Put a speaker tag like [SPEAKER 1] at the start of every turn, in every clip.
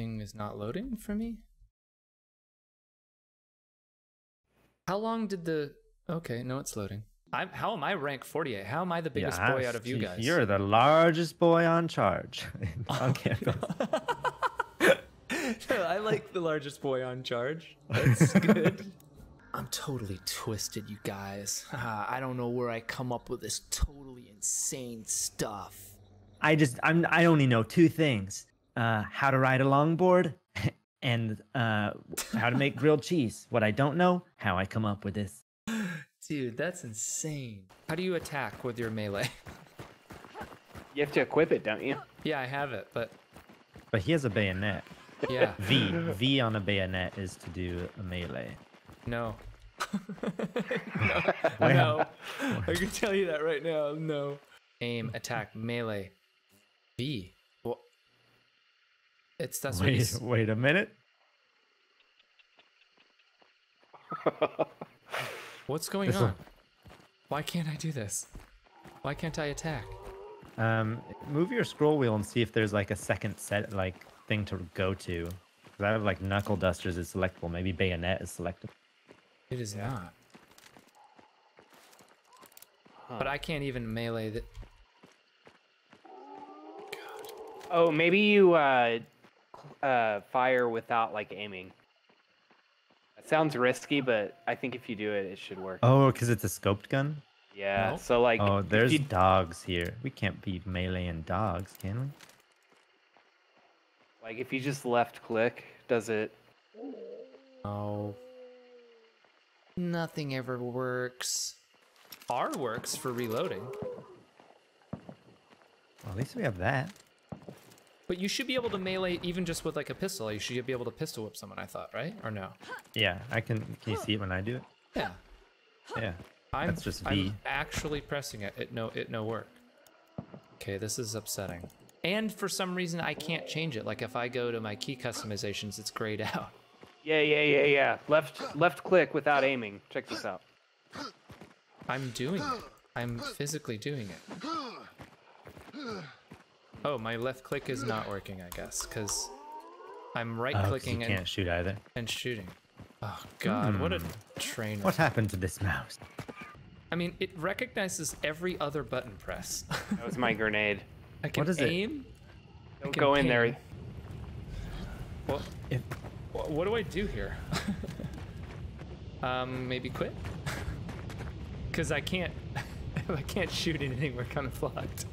[SPEAKER 1] Thing is not loading for me. How long did the? Okay, no, it's loading. I'm. How am I rank 48? How am I the biggest boy out of you guys?
[SPEAKER 2] You're the largest boy on charge on oh, campus.
[SPEAKER 1] I like the largest boy on charge. That's good. I'm totally twisted, you guys. I don't know where I come up with this totally insane stuff.
[SPEAKER 2] I just I'm I only know two things: uh, how to ride a longboard and uh, how to make grilled cheese. What I don't know, how I come up with this.
[SPEAKER 1] Dude, that's insane. How do you attack with your melee?
[SPEAKER 3] You have to equip it, don't you?
[SPEAKER 1] yeah, I have it, but
[SPEAKER 2] But he has a bayonet.
[SPEAKER 1] yeah,
[SPEAKER 2] V V on a bayonet is to do a melee.
[SPEAKER 1] no.
[SPEAKER 2] Wow.
[SPEAKER 1] no. I can tell you that right now. No. Aim, attack, melee. B. Well, it's that's what
[SPEAKER 2] Wait,
[SPEAKER 1] he's.
[SPEAKER 2] wait a minute.
[SPEAKER 1] What's going
[SPEAKER 2] This
[SPEAKER 1] on?
[SPEAKER 2] one.
[SPEAKER 1] Why can't I do this? Why can't I attack?
[SPEAKER 2] Um, move your scroll wheel and see if there's like a second set like thing to go to. 'Cause I have like knuckle dusters is selectable. Maybe bayonet is selectable.
[SPEAKER 1] It is not. But I can't even melee the.
[SPEAKER 3] Oh, maybe you uh, cl- uh, fire without like aiming. That sounds risky, but I think if you do it, it should work.
[SPEAKER 2] Oh, because it's a scoped gun.
[SPEAKER 3] Yeah.
[SPEAKER 1] No.
[SPEAKER 3] So like,
[SPEAKER 2] Oh, there's
[SPEAKER 3] you-
[SPEAKER 2] dogs here. We can't be meleeing dogs, can we?
[SPEAKER 3] like if you just left click, does it?
[SPEAKER 1] Oh. Nothing ever works. R works for reloading,
[SPEAKER 2] Well, at least we have that.
[SPEAKER 1] But you should be able to melee even just with like a pistol. You should be able to pistol whip someone. I thought, right? Or no?
[SPEAKER 2] Yeah, I can. Can you see it when I do it?
[SPEAKER 1] Yeah.
[SPEAKER 2] Yeah.
[SPEAKER 1] I'm,
[SPEAKER 2] That's just
[SPEAKER 1] I'm actually pressing it. It no it no work. Okay, this is upsetting. And for some reason I can't change it. Like if I go to my key customizations, it's grayed out.
[SPEAKER 3] Yeah, yeah, yeah, yeah. Left left click without aiming. Check this out.
[SPEAKER 1] I'm doing it. I'm physically doing it. Oh, my left click is not working, I guess, because I'm right
[SPEAKER 2] Oh, 'cause
[SPEAKER 1] clicking
[SPEAKER 2] you
[SPEAKER 1] and,
[SPEAKER 2] can't shoot either.
[SPEAKER 1] and shooting. Oh god, what a train
[SPEAKER 2] What happened to this mouse?
[SPEAKER 1] I mean, it recognizes every other button press.
[SPEAKER 3] That was my grenade.
[SPEAKER 1] I can
[SPEAKER 2] is it?
[SPEAKER 1] aim.
[SPEAKER 3] Don't
[SPEAKER 1] can
[SPEAKER 3] go in there.
[SPEAKER 1] ping. What,
[SPEAKER 2] If
[SPEAKER 1] what do I do here? um, maybe quit? Because I can't, I can't shoot anything. We're kind of fucked.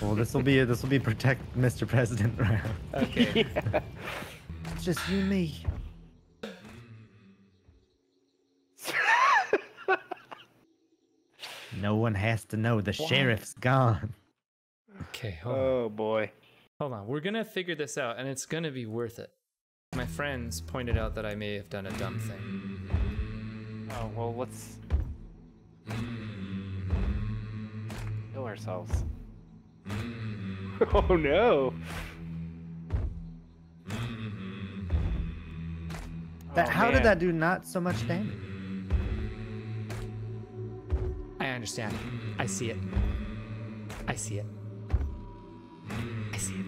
[SPEAKER 2] Well, this will be this will be protect Mr. President round.
[SPEAKER 1] Okay.
[SPEAKER 2] It's just you and me. no one has to know the sheriff's gone.
[SPEAKER 1] Okay, hold oh, on.
[SPEAKER 3] Oh boy.
[SPEAKER 1] Hold on. We're gonna figure this out, and it's gonna be worth it. My friends pointed out that I may have done a dumb thing.
[SPEAKER 3] Oh well, let's kill ourselves. oh no.
[SPEAKER 2] That,
[SPEAKER 3] Oh,
[SPEAKER 2] how
[SPEAKER 3] man.
[SPEAKER 2] did that do not so much damage?
[SPEAKER 1] I understand. I see it. I see it. I see it.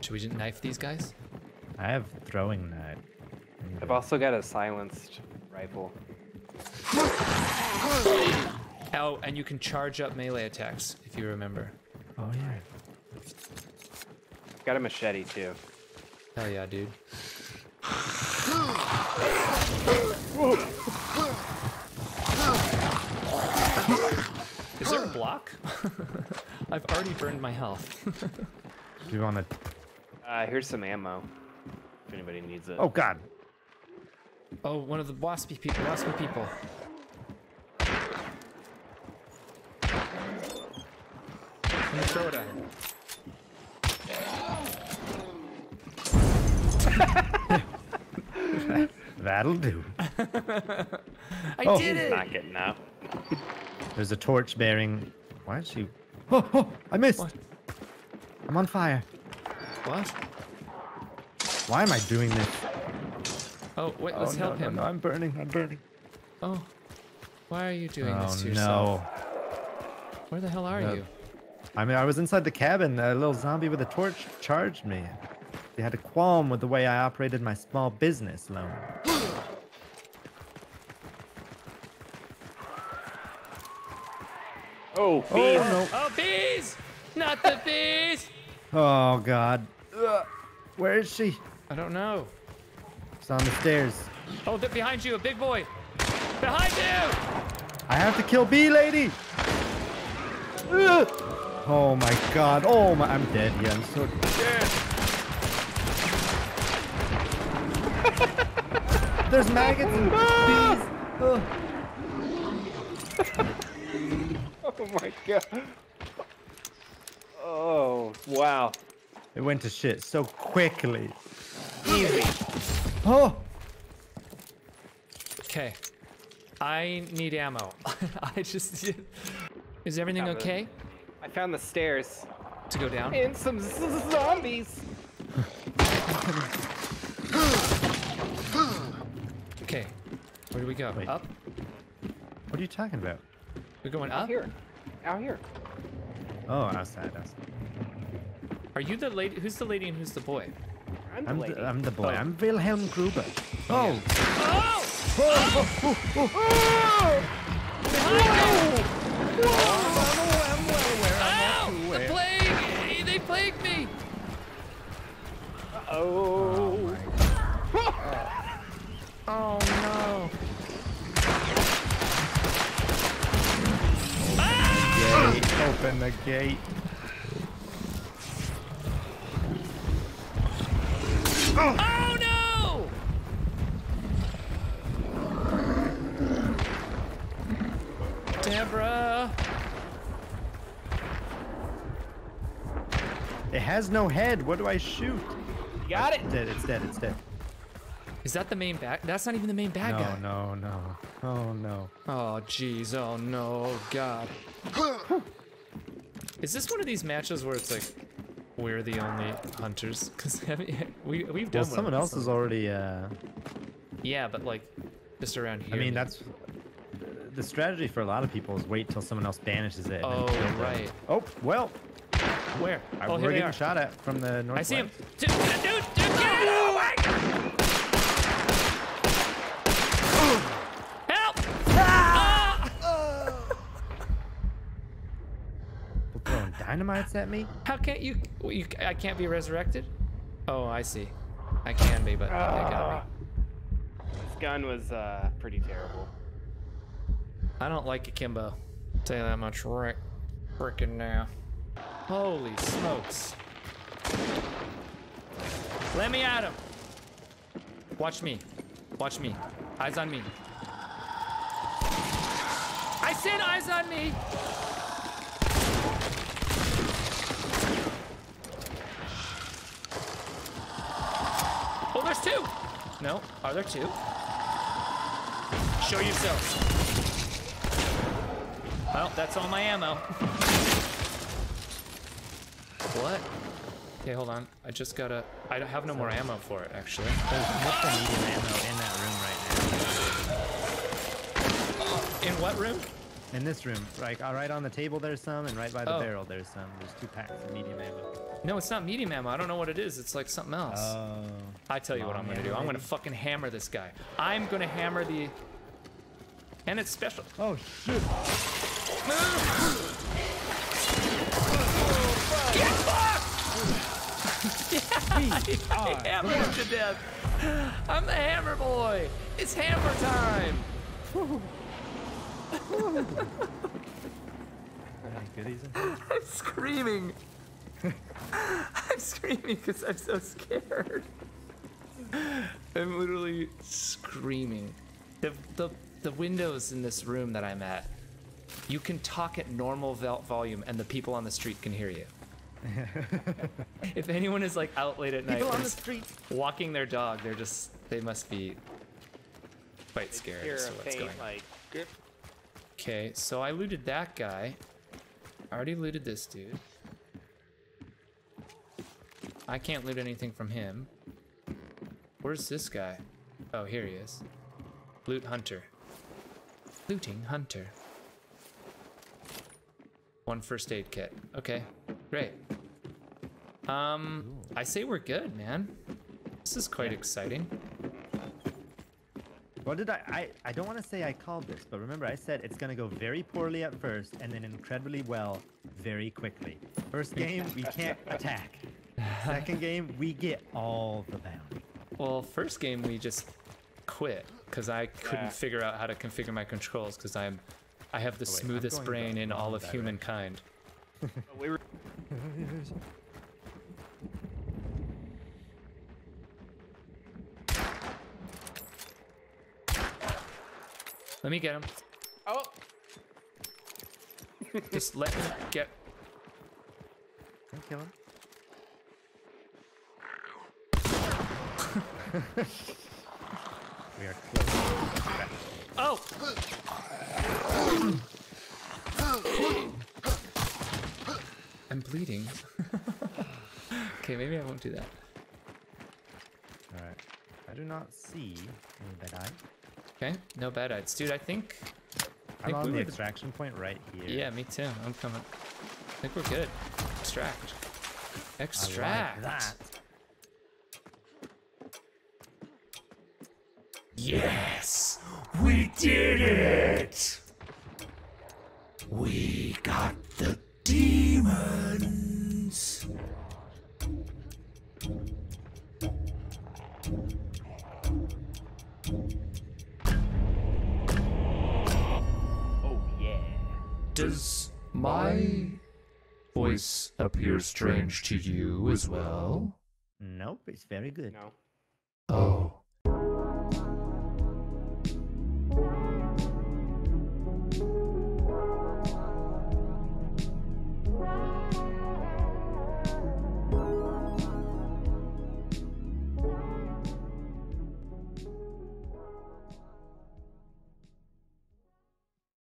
[SPEAKER 1] Should we just knife these guys?
[SPEAKER 2] I have throwing knife. I need
[SPEAKER 3] I've also got a silenced rifle.
[SPEAKER 1] Oh, and you can charge up melee attacks if you remember.
[SPEAKER 2] Oh yeah.
[SPEAKER 3] Got a machete too.
[SPEAKER 1] Hell yeah, dude. Is there a block? I've already burned my health.
[SPEAKER 2] Do you want to?
[SPEAKER 3] Uh, here's some ammo. If anybody needs it.
[SPEAKER 2] Oh God.
[SPEAKER 1] oh, one of the waspy people. Waspy people. Let me throw it at him.
[SPEAKER 2] That'll do.
[SPEAKER 1] I
[SPEAKER 2] Oh.
[SPEAKER 1] did
[SPEAKER 3] He's
[SPEAKER 1] it!
[SPEAKER 3] not getting out.
[SPEAKER 2] There's a torch bearing. Why did she? Oh, oh! I missed.
[SPEAKER 1] What?
[SPEAKER 2] I'm on fire.
[SPEAKER 1] What?
[SPEAKER 2] Why am I doing this?
[SPEAKER 1] Oh, wait, let's
[SPEAKER 2] oh,
[SPEAKER 1] help
[SPEAKER 2] no,
[SPEAKER 1] him.
[SPEAKER 2] No, no, I'm burning. I'm burning.
[SPEAKER 1] Oh. Why are you doing
[SPEAKER 2] oh
[SPEAKER 1] this to yourself?
[SPEAKER 2] no.
[SPEAKER 1] yourself? Where the hell are
[SPEAKER 2] The-
[SPEAKER 1] you?
[SPEAKER 2] I mean, I was inside the cabin. A little zombie with a torch charged me. They had a qualm with the way I operated my small business loan.
[SPEAKER 3] Oh,
[SPEAKER 2] Oh
[SPEAKER 3] bees.
[SPEAKER 2] no!
[SPEAKER 1] Oh, bees! Not the bees!
[SPEAKER 2] Oh god! Ugh. Where is she?
[SPEAKER 1] I don't know.
[SPEAKER 2] She's on the stairs.
[SPEAKER 1] Oh, they're behind you, a big boy. Behind you!
[SPEAKER 2] I have to kill Bee Lady. Ugh. Oh my god! Oh my! I'm dead. Yeah, I'm so dead. There's maggots and bees. Ugh.
[SPEAKER 3] Oh my god. Oh, wow.
[SPEAKER 2] It went to shit so quickly.
[SPEAKER 3] Easy.
[SPEAKER 2] Oh!
[SPEAKER 1] Okay. I need ammo. I just. Is everything
[SPEAKER 3] Have a-
[SPEAKER 1] okay
[SPEAKER 3] I found the stairs
[SPEAKER 1] to go down?
[SPEAKER 3] and some z- zombies.
[SPEAKER 1] Okay. Where do we go?
[SPEAKER 2] Wait.
[SPEAKER 1] Up?
[SPEAKER 2] What are you talking about?
[SPEAKER 1] We're going
[SPEAKER 3] Out
[SPEAKER 1] up?
[SPEAKER 3] here. Out here.
[SPEAKER 2] Oh, outside, outside.
[SPEAKER 1] Are you the lady? Who's the lady and who's the boy?
[SPEAKER 3] I'm the
[SPEAKER 2] I'm
[SPEAKER 3] lady.
[SPEAKER 2] the, I'm the boy.
[SPEAKER 1] Oh.
[SPEAKER 2] I'm Wilhelm Gruber.
[SPEAKER 1] Oh,
[SPEAKER 2] Oh!
[SPEAKER 1] Ow! Deborah!
[SPEAKER 2] It has no head. What do I shoot?
[SPEAKER 3] You got it.
[SPEAKER 2] It's dead. It's dead. It's dead.
[SPEAKER 1] Is that the main bad? That's not even the main bad
[SPEAKER 2] no,
[SPEAKER 1] guy.
[SPEAKER 2] no, no. no. Oh no.
[SPEAKER 1] Oh jeez. Oh no. God. Is this one of these matches where it's like we're the only hunters? Because we we've done
[SPEAKER 2] Well, someone else is already. Uh,
[SPEAKER 1] Yeah, but like just around here.
[SPEAKER 2] I mean, that's the strategy for a lot of people is wait till someone else banishes it. and then
[SPEAKER 1] Oh
[SPEAKER 2] kill them.
[SPEAKER 1] right.
[SPEAKER 2] Oh well.
[SPEAKER 1] Where?
[SPEAKER 2] I-
[SPEAKER 1] Oh,
[SPEAKER 2] we're
[SPEAKER 1] here they
[SPEAKER 2] getting
[SPEAKER 1] are.
[SPEAKER 2] shot at from the north.
[SPEAKER 1] I see him. Dude, dude, dude, dude, get out of the way! Help! Ah!
[SPEAKER 2] People throwing dynamites at me.
[SPEAKER 1] How can't you, you? I can't be resurrected. Oh, I see. I can be, but they got me.
[SPEAKER 3] This gun was uh, pretty terrible.
[SPEAKER 1] I don't like Akimbo. Tell you that much, Rick. Frickin' now. Holy smokes. Let me at him. Watch me. Watch me. Eyes on me. I said eyes on me. Oh, there's two. No, are there two? Show yourself. Well, that's all my ammo. what? Okay, hold on. I just gotta. I don't have no more ammo for it, actually.
[SPEAKER 2] There's nothing medium ammo in that room right now.
[SPEAKER 1] In what room?
[SPEAKER 2] In this room, like uh, right on the table, there's some, and right by the
[SPEAKER 1] Oh.
[SPEAKER 2] barrel, there's some. There's two packs of medium ammo.
[SPEAKER 1] No, it's not medium ammo. I don't know what it is. It's like something else.
[SPEAKER 2] Oh.
[SPEAKER 1] I tell you what I'm gonna do.
[SPEAKER 2] ammo,
[SPEAKER 1] I'm gonna
[SPEAKER 2] maybe?
[SPEAKER 1] fucking hammer this guy. I'm gonna hammer the. And it's special.
[SPEAKER 2] Oh shit!
[SPEAKER 1] Get fucked! yeah, I hammered to death. I'm the hammer boy. It's hammer time.
[SPEAKER 2] Any goodies in
[SPEAKER 1] I'm screaming. I'm screaming because I'm so scared. I'm literally screaming. The, the, the windows in this room that I'm at, you can talk at normal vol- volume and the people on the street can hear you. if anyone is like out late at night
[SPEAKER 2] on the street.
[SPEAKER 1] walking their dog, they're just, they must be quite scared as to what's going on.
[SPEAKER 3] like.
[SPEAKER 1] Okay, so I looted that guy. I already looted this dude. I can't loot anything from him. Where's this guy? Oh, here he is. Loot Hunter. Looting Hunter. One first aid kit. Okay, great. Um, I say we're good, man. This is quite exciting.
[SPEAKER 2] What did I, I? I don't want to say I called this, but remember I said it's gonna go very poorly at first and then incredibly well very quickly. First game we can't attack. Second game we get all the bounty.
[SPEAKER 1] Well, first game we just quit because I couldn't
[SPEAKER 3] Yeah.
[SPEAKER 1] figure out how to configure my controls because I'm, I have the
[SPEAKER 2] Oh, wait,
[SPEAKER 1] smoothest brain in all of humankind.
[SPEAKER 3] We were
[SPEAKER 1] Let me get him.
[SPEAKER 3] Oh,
[SPEAKER 1] Just let him get.
[SPEAKER 2] Can I kill him? we are close.
[SPEAKER 1] Oh! I'm bleeding. okay, maybe I won't do that.
[SPEAKER 2] All right. I do not see any bad eye.
[SPEAKER 1] Okay, no bad eyes, dude. I think. I
[SPEAKER 2] I'm
[SPEAKER 1] think
[SPEAKER 2] on
[SPEAKER 1] we
[SPEAKER 2] the
[SPEAKER 1] were the-
[SPEAKER 2] extraction point right here.
[SPEAKER 1] Yeah, me too. I'm coming. I think we're good. Extract. Extract.
[SPEAKER 2] like that.
[SPEAKER 1] Yes, we did it. We got the demons.
[SPEAKER 3] oh yeah.
[SPEAKER 1] Does my voice appear strange to you as well?
[SPEAKER 2] Nope, it's very good.
[SPEAKER 3] No.
[SPEAKER 1] Oh.